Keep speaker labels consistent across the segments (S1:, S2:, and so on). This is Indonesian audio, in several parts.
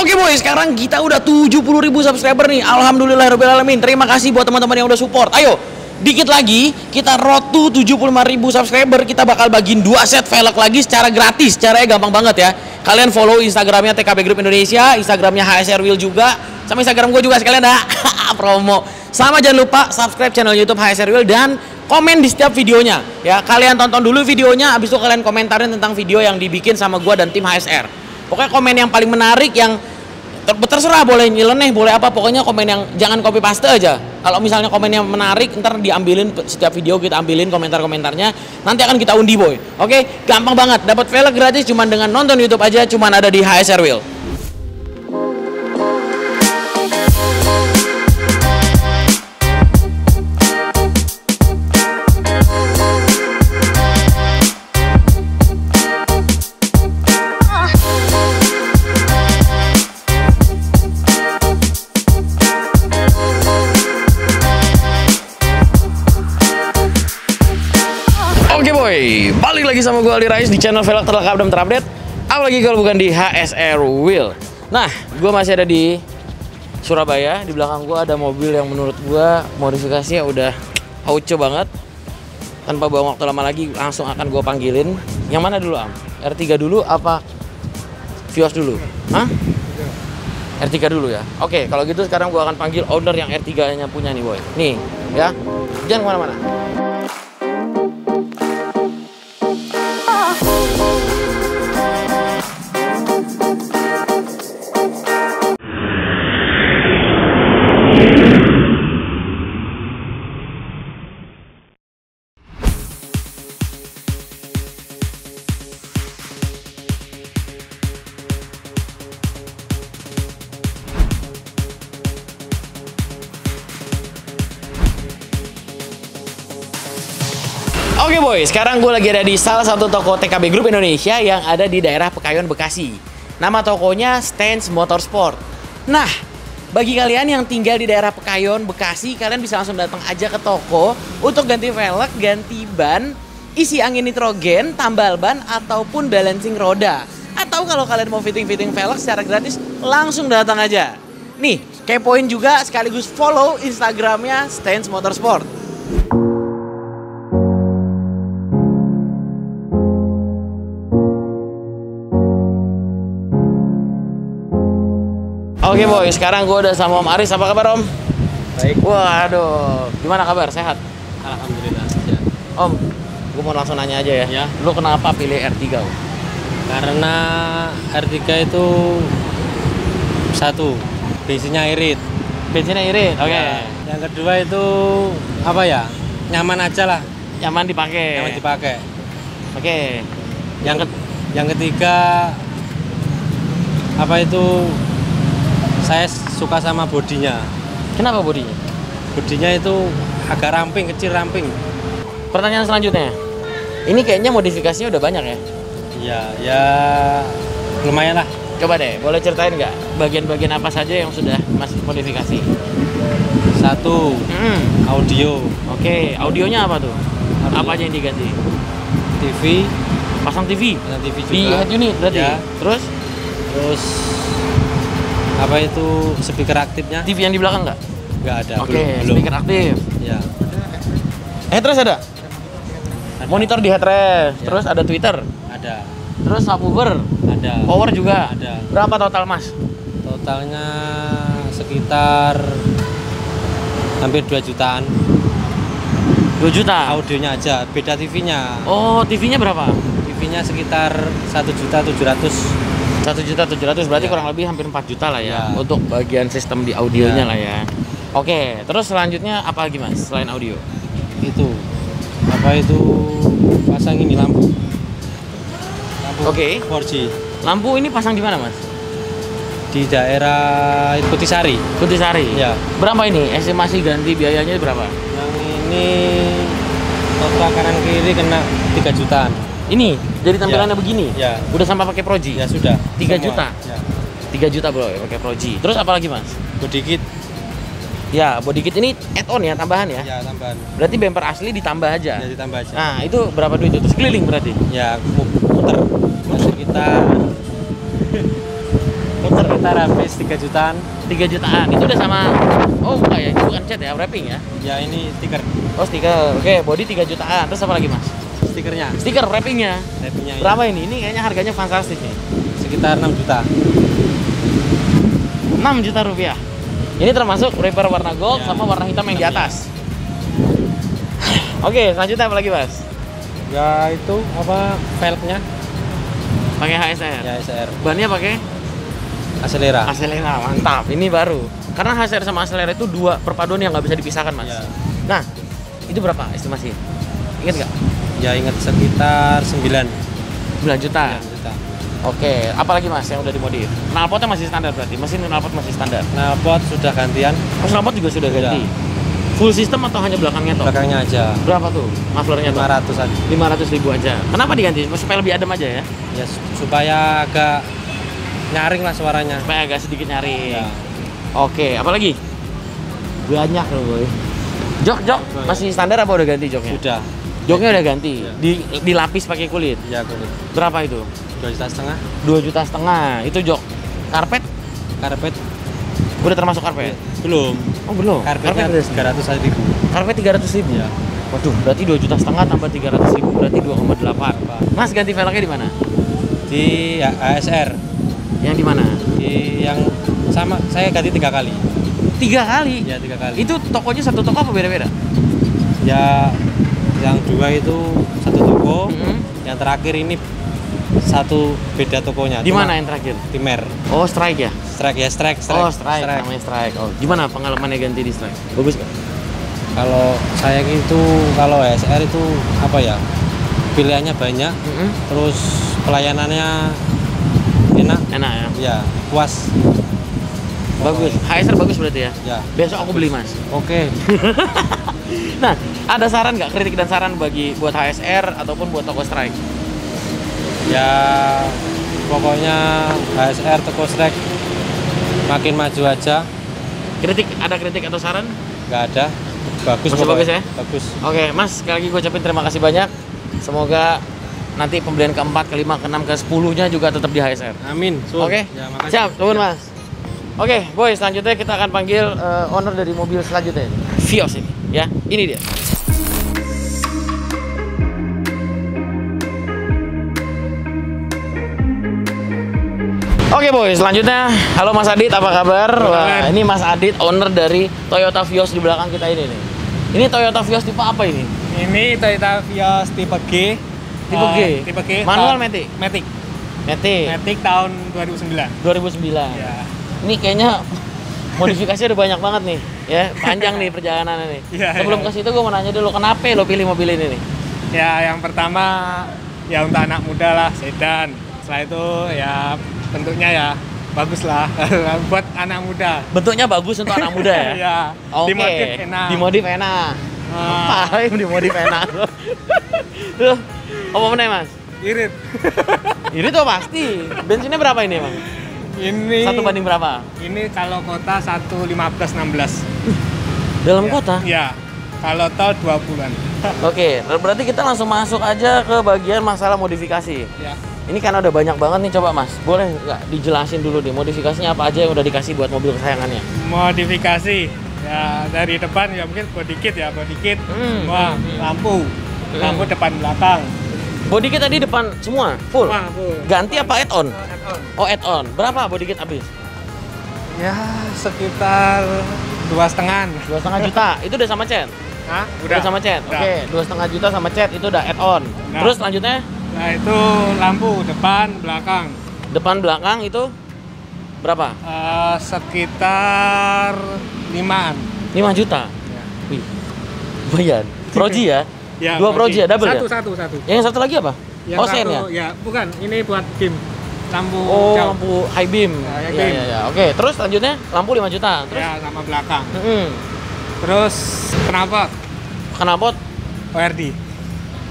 S1: Oke boy, sekarang kita udah 70 ribu subscriber nih. Alhamdulillah alamin. Terima kasih buat teman-teman yang udah support. Ayo, dikit lagi kita road to 75 ribu subscriber. Kita bakal bagiin dua set velg lagi secara gratis. Caranya gampang banget ya. Kalian follow Instagramnya TKB Group Indonesia, Instagramnya HSR Wheel juga, sama Instagram gue juga sekalian dah promo. Sama jangan lupa subscribe channel YouTube HSR Wheel dan komen di setiap videonya. Ya, kalian tonton dulu videonya, abis itu kalian komentarin tentang video yang dibikin sama gue dan tim HSR. Pokoknya komen yang paling menarik yang ter terserah boleh nyeleneh, boleh apa, pokoknya komen yang jangan copy paste aja. Kalau misalnya komen yang menarik, ntar diambilin setiap video kita ambilin komentar-komentarnya, nanti akan kita undi boy. Oke, gampang banget. Dapat velg gratis cuma dengan nonton YouTube aja, cuma ada di HSR Wheel. Balik lagi sama gue Ali Rais di channel Velg terlengkap dan terupdate. Apalagi kalau bukan di HSR Wheel. Nah, gue masih ada di Surabaya. Di belakang gue ada mobil yang menurut gue modifikasinya udah hauco banget. Tanpa buang waktu lama lagi, langsung akan gue panggilin. Yang mana dulu Am? R3 dulu apa Vios dulu? Hah? R3 dulu ya? Oke, kalau gitu sekarang gue akan panggil owner yang R3 nya punya nih boy. Nih, ya. Jangan ke mana-mana Oke boy, sekarang gue lagi ada di salah satu toko TKB Group Indonesia yang ada di daerah Pekayon, Bekasi. Nama tokonya Stance Motorsport. Nah, bagi kalian yang tinggal di daerah Pekayon, Bekasi, kalian bisa langsung datang aja ke toko untuk ganti velg, ganti ban, isi angin nitrogen, tambal ban, ataupun balancing roda. Atau kalau kalian mau fitting-fitting velg secara gratis, langsung datang aja. Nih, kepoin juga sekaligus follow Instagramnya Stance Motorsport. Oke boy, sekarang gue udah sama Om Aris. Apa kabar Om?
S2: Baik,
S1: Waduh, gimana kabar? Sehat?
S2: alhamdulillah. Ya.
S1: Om, gue mau langsung nanya aja ya.
S2: Ya.
S1: Lu kenapa pilih R3 Om?
S2: Karena R3 itu satu, bensinnya irit.
S1: Bensinnya irit. Oke.
S2: Ya. Yang kedua itu apa ya? Nyaman aja lah,
S1: Nyaman dipakai.
S2: nyaman dipakai.
S1: Oke.
S2: Yang ke- yang ketiga apa itu saya suka sama bodinya.
S1: Kenapa bodinya?
S2: Bodinya itu agak ramping, kecil ramping.
S1: Pertanyaan selanjutnya. Ini kayaknya modifikasinya udah banyak ya.
S2: Ya, ya lumayan lah.
S1: Coba deh, boleh ceritain nggak bagian-bagian apa saja yang sudah Mas modifikasi?
S2: Satu,
S1: Hmm.
S2: audio,
S1: Oke, audionya apa tuh?
S2: Audio.
S1: Apa aja yang diganti?
S2: TV,
S1: Pasang TV.
S2: ada TV juga.
S1: Di head unit berarti.
S2: Ya.
S1: Terus
S2: Terus apa itu speaker aktifnya?
S1: TV yang di belakang nggak?
S2: Nggak ada.
S1: Oke,
S2: belum. belum.
S1: speaker aktif.
S2: Ya.
S1: Headrest ada?
S2: Ada.
S1: Monitor di headrest,
S2: Ya.
S1: terus ada Twitter,
S2: Ada.
S1: terus subwoofer,
S2: Ada.
S1: power juga.
S2: Ada.
S1: Berapa total mas?
S2: Totalnya sekitar hampir 2 jutaan.
S1: 2 juta.
S2: Audionya aja, beda TV-nya.
S1: Oh, TV-nya berapa?
S2: TV-nya sekitar 1 juta 700.
S1: 1 juta 700 berarti
S2: Ya.
S1: kurang lebih hampir 4 juta lah ya,
S2: Ya.
S1: untuk bagian sistem di audionya
S2: Ya.
S1: lah ya. Oke, terus selanjutnya apa lagi mas selain audio?
S2: Itu apa itu pasang ini lampu. Lampu
S1: Oke.
S2: 4G
S1: Lampu ini pasang di mana mas?
S2: di daerah Kutisari.
S1: Kutisari.
S2: Ya.
S1: Berapa ini? Estimasi ganti biayanya berapa?
S2: Yang ini total kanan kiri kena 3 jutaan.
S1: Ini jadi tampilannya
S2: Ya.
S1: begini.
S2: Ya.
S1: Udah sampai pakai Proji.
S2: Ya sudah.
S1: 3
S2: Semua.
S1: juta?
S2: Ya.
S1: 3 juta bro pakai Proji. Terus apa lagi mas?
S2: Body kit.
S1: Ya, body kit ini add-on ya, tambahan ya.
S2: Ya tambahan.
S1: Berarti bumper asli ditambah aja.
S2: Ya ditambah aja.
S1: Nah, itu berapa duit itu? Sekeliling berarti.
S2: Ya mu- muter. Muter sekitar
S1: Muter.
S2: sekitar habis 3 jutaan
S1: 3 jutaan. Itu udah sama Oh, enggak ya. Itu bukan cat ya, wrapping ya.
S2: ya ini stiker
S1: Oh, stiker. Oke, body 3 jutaan. Terus apa lagi, Mas?
S2: Stikernya
S1: Stiker wrappingnya.
S2: Wrappingnya ini
S1: Berapa ini? Ini kayaknya harganya fantastis nih.
S2: sekitar 6 juta
S1: 6 juta rupiah. Ini termasuk wrapper warna gold
S2: Ya.
S1: sama warna hitam yang di atas. Oke, selanjutnya apa lagi, Mas?
S2: ya itu apa velgnya
S1: Pakai HSR.
S2: ya SR
S1: Bannya pakai
S2: Acelera
S1: Acelera, mantap. Ini baru. Karena HSR sama Acelera itu dua perpaduan yang nggak bisa dipisahkan, Mas.
S2: Ya.
S1: Nah, itu berapa estimasi? Ingat nggak?
S2: Ya ingat sekitar 9
S1: 9 juta.
S2: juta
S1: Oke, apalagi Mas yang udah dimodif? Knalpotnya masih standar berarti. Mesin knalpot masih standar.
S2: knalpot sudah gantian
S1: Oh, knalpot juga sudah ganti. Full system atau hanya belakangnya toh?
S2: belakangnya aja
S1: Berapa tuh? Mufflernya toh?
S2: 500 aja
S1: 500 ribu aja. Kenapa diganti? Supaya lebih adem aja ya?
S2: ya su- supaya agak nyaring lah suaranya
S1: Supaya agak sedikit nyaring.
S2: ya.
S1: Oke, apalagi? Banyak loh boy. Jok, jok, masih standar apa udah ganti joknya?
S2: sudah
S1: Joknya udah ganti.
S2: Iya.
S1: Di dilapis pakai kulit.
S2: ya kulit
S1: Berapa itu?
S2: dua juta setengah
S1: 2 juta setengah. Itu jok. Karpet
S2: karpet
S1: udah termasuk karpet?
S2: belum
S1: Oh, belum.
S2: karpetnya
S1: udah
S2: tiga ratus ribu
S1: Karpet 300 ribu.
S2: ya
S1: Waduh, berarti 2 juta setengah tambah 300 ribu berarti 2,8. Mas ganti velgnya di mana?
S2: di ya, ASR
S1: Yang di mana?
S2: di yang sama saya ganti tiga kali
S1: Tiga kali.
S2: ya tiga kali
S1: Itu tokonya satu toko apa beda-beda?
S2: ya yang dua itu satu toko
S1: Mhm.
S2: yang terakhir ini satu beda tokonya
S1: Di mana yang terakhir?
S2: di Mer
S1: Oh, strike ya?
S2: strike ya strike strike,
S1: oh, strike. namanya strike. Oh, gimana pengalamannya ganti di strike? Bagus nggak?
S2: kalau saya itu kalau ASR itu apa ya pilihannya banyak
S1: Mm-mm.
S2: terus pelayanannya enak
S1: Enak ya?
S2: ya puas
S1: Bagus. HSR bagus berarti ya?
S2: ya
S1: Besok aku beli, Mas.
S2: oke
S1: Nah, ada saran nggak kritik dan saran bagi buat HSR ataupun buat toko strike?
S2: ya pokoknya HSR toko strike makin maju aja
S1: Kritik, ada kritik atau saran?
S2: nggak ada bagus
S1: Masih bagus ya?
S2: bagus
S1: Oke, Mas, sekali lagi gue ucapin terima kasih banyak. Semoga nanti pembelian keempat, kelima, keenam, ke sepuluhnya juga tetap di HSR.
S2: amin.
S1: Oke,
S2: ya, makasih.
S1: siap, turun Mas. Oke, boy, selanjutnya kita akan panggil eh, owner dari mobil selanjutnya, Vios ini, ya. Ini dia. Oke boy, selanjutnya halo Mas Adit, apa kabar? Wah, ini Mas Adit, owner dari Toyota Vios di belakang kita ini nih. Ini Toyota Vios tipe apa ini?
S2: ini Toyota Vios tipe G
S1: Tipe G.
S2: Eh, tipe G
S1: Manual Matic?
S2: Matic
S1: Matic
S2: Matic tahun 2009
S1: 2009.
S2: ya
S1: Ini kayaknya modifikasi udah banyak banget nih, ya panjang nih perjalanannya nih.
S2: Iya,
S1: Sebelum
S2: iya.
S1: ke situ gue mau nanya dulu kenapa lo pilih mobil ini nih?
S3: Ya, yang pertama ya untuk anak muda lah, sedan. Setelah itu ya bentuknya ya bagus lah buat anak muda.
S1: Bentuknya bagus untuk anak muda ya.
S3: ya,
S1: Oke.
S3: dimodif enak.
S1: Dimodif enak.
S3: Ah.
S1: Apa dimodif enak? Tuh, apa mana mas?
S3: Irit.
S1: Ini tuh pasti. Bensinnya berapa ini emang?
S3: Ini
S1: Satu banding berapa?
S3: Ini kalau kota 115 16.
S1: Dalam
S3: Ya,
S1: kota?
S3: Ya. Kalau tol 20-an.
S1: Oke, berarti kita langsung masuk aja ke bagian masalah modifikasi.
S3: ya.
S1: Ini kan ada banyak banget nih coba mas, boleh nggak dijelasin dulu deh modifikasinya apa aja yang udah dikasih buat mobil kesayangannya?
S3: Modifikasi ya dari depan ya mungkin body kit ya, body kit.
S1: Hmm.
S3: Wah,
S1: Hmm.
S3: lampu.
S1: Hmm.
S3: Lampu depan belakang.
S1: Body kit tadi depan semua full.
S3: Wah, full.
S1: Ganti apa add-on?
S3: Add-on.
S1: Oh add-on. Berapa body kit habis?
S3: Ya sekitar dua setengah.
S1: Dua setengah juta. Itu udah sama cat?
S3: Hah?
S1: Udah, sama cat.
S3: Udah.
S1: Oke, dua setengah juta sama cat itu udah add-on.
S3: Nah.
S1: Terus selanjutnya
S3: Nah itu lampu depan, belakang.
S1: depan belakang itu berapa?
S3: Eh, sekitar limaan.
S1: 5 juta.
S3: Ya.
S1: Wih, lumayan. Proji ya?
S3: Ya,
S1: Dua Proji ya, double
S3: satu,
S1: ya?
S3: Satu, satu,
S1: Yang satu lagi apa?
S3: Yang
S1: oh,
S3: satu,
S1: ya?
S3: ya? bukan. Ini buat dim. Lampu
S1: Oh,
S3: jauh.
S1: lampu high beam.
S3: Ya, high beam.
S1: iya, iya. Oke, terus selanjutnya lampu 5 juta. Terus
S3: Ya, sama belakang.
S1: Mm-mm.
S3: Terus kenapa?
S1: knalpot
S3: ORD?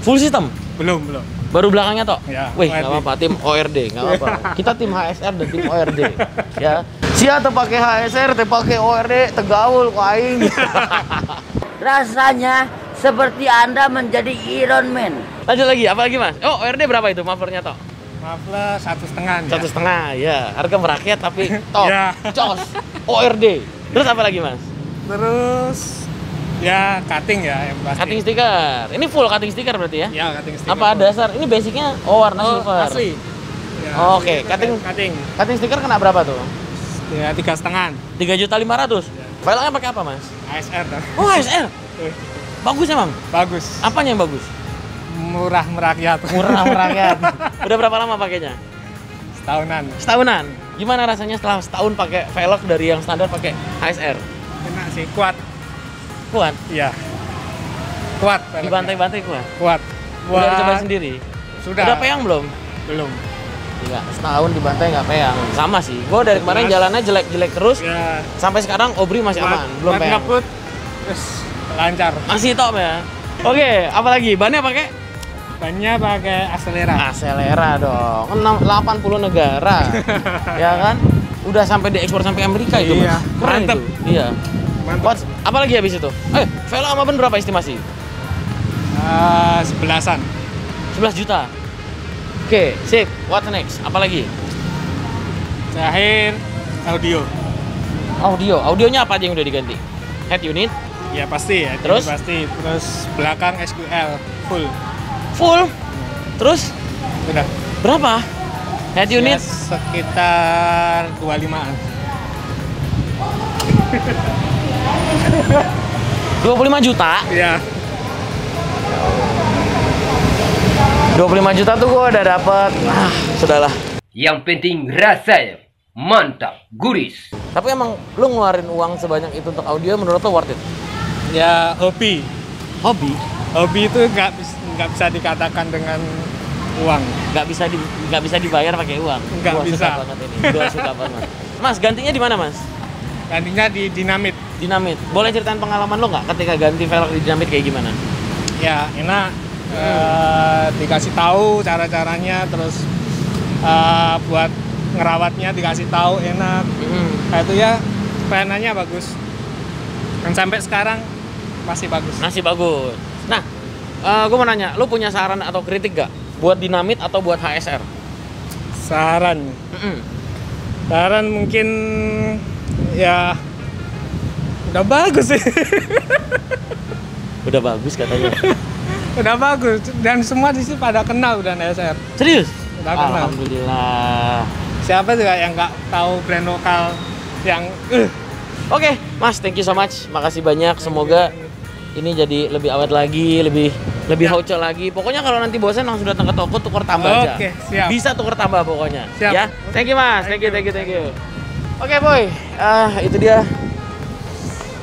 S1: full system.
S3: Belum, belum.
S1: Baru belakangnya toh?
S3: Ya,
S1: Wih, nggak apa-apa, tim ORD, nggak apa-apa. Kita tim HSR dan tim ORD, ya. Sia pakai HSR, te pakai ORD, tegaul ku aing.
S4: Rasanya seperti Anda menjadi Iron Man.
S1: Lanjut lagi, apa lagi mas? Oh, ORD berapa itu muflernya toh?
S3: muffler satu setengah ya.
S1: Satu setengah, ya. Harga merakyat tapi top.
S3: Ya.
S1: Cos. ORD. Terus apa lagi mas?
S3: Terus ya cutting ya yang pasti.
S1: Cutting stiker. Ini full cutting stiker berarti ya?
S3: Ya cutting stiker.
S1: Apa dasar? Ini basicnya oh warna
S3: Oh,
S1: silver.
S3: asli. Ya,
S1: Oh, oke.
S3: asli.
S1: Cutting-
S3: cutting.
S1: Cutting stiker kena berapa tuh?
S3: Ya tiga setengah.
S1: Tiga juta lima ratus. Velgnya pakai apa mas?
S3: ASR.
S1: Oh ASR. Bagus emang.
S3: Bagus.
S1: Apanya yang bagus?
S3: Murah merakyat.
S1: Murah merakyat. Udah berapa lama pakainya?
S3: Setahunan.
S1: Setahunan. Gimana rasanya setelah setahun pakai velg dari yang standar pakai ASR?
S3: Enak sih, kuat.
S1: Kuat.
S3: Iya. Kuat. velgnya.
S1: Dibantai-bantai kuat.
S3: Kuat.
S1: Udah
S3: Kuat.
S1: coba sendiri.
S3: Sudah.
S1: Udah peyang belum?
S3: Belum.
S1: Enggak, setahun dibantai nggak peyang. Sama sih. Gue dari kemarin jalannya jelek-jelek terus.
S3: Ya.
S1: Sampai sekarang Obri masih aman, belum peyang.
S3: terus lancar.
S1: Masih top ya. Oke, apalagi? Bannya pakai
S3: Bannya pakai akselera.
S1: Acelera dong. 6, 80 negara. ya kan? Udah sampai diekspor sampai Amerika itu,
S3: Iya,
S1: Mas. Keren
S3: mantep.
S1: itu. Iya.
S3: Mantap.
S1: What? Apalagi habis itu? Eh, velg sama ban berapa estimasi?
S3: Ah, sebelasan.
S1: 11 juta. Oke, sip. What next? Apalagi?
S3: Terakhir audio.
S1: Audio. Audionya apa aja yang udah diganti? Head unit
S3: Ya pasti ya.
S1: Terus?
S3: Pasti. Terus belakang SQL full.
S1: full. Terus
S3: Udah.
S1: berapa? Head
S3: Ya,
S1: unit
S3: sekitar 25-an.
S1: 25 juta.
S3: Iya.
S1: 25 juta tuh gua udah dapet. Ah, sudahlah.
S4: Yang penting rasanya mantap, guris.
S1: Tapi emang lu ngeluarin uang sebanyak itu untuk audio menurut lo worth it?
S3: Ya hobi.
S1: Hobi?
S3: Hobi itu nggak nggak bisa dikatakan dengan uang.
S1: Nggak bisa di, nggak bisa dibayar pakai uang.
S3: Nggak bisa.
S1: Suka banget ini. Gua suka banget. Mas, gantinya di mana, Mas?
S3: Gantinya di dinamit.
S1: Dinamit. Boleh ceritain pengalaman lo nggak ketika ganti velg di dinamit kayak gimana?
S3: Ya enak. Eh, dikasih tahu cara-caranya, terus eh, buat ngerawatnya dikasih tahu enak.
S1: Hmm.
S3: Nah, itu ya pelayanannya bagus. Dan sampai sekarang masih bagus.
S1: Masih bagus. Nah, gue mau nanya, lo punya saran atau kritik gak buat dinamit atau buat HSR?
S3: Saran.
S1: Mm-mm.
S3: Saran mungkin ya udah bagus sih.
S1: Udah bagus katanya.
S3: udah bagus dan semua di sini pada kenal udah NSR.
S1: Serius?
S3: Udah kenal.
S1: Alhamdulillah.
S3: Siapa juga yang nggak tahu brand lokal yang eh
S1: Oke, Mas, thank you so much. Makasih banyak. Semoga ini jadi lebih awet lagi, lebih lebih
S3: Ya.
S1: lagi. Pokoknya kalau nanti bosan langsung datang ke toko tukar tambah aja.
S3: Oke, siap.
S1: Bisa tukar tambah pokoknya.
S3: Siap.
S1: Ya. Thank you, Mas. Thank you, thank you, thank you. Oke, boy. Ah, itu dia.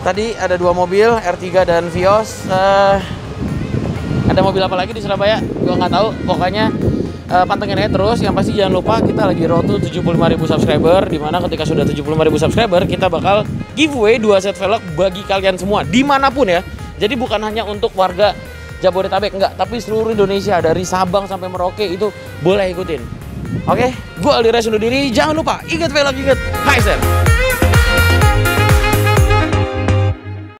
S1: Tadi ada dua mobil, R3 dan Vios. Eh, ada mobil apa lagi di Surabaya? Gua nggak tahu. Pokoknya eh, pantengin aja terus. Yang pasti jangan lupa kita lagi road to 75.000 subscriber. Di mana ketika sudah 75.000 subscriber, kita bakal giveaway dua set velg bagi kalian semua di mana pun ya. Jadi bukan hanya untuk warga Jabodetabek enggak, tapi seluruh Indonesia dari Sabang sampai Merauke itu boleh ikutin. Oke, gua Aldi Rais undur diri. Jangan lupa ingat velg ingat HSR.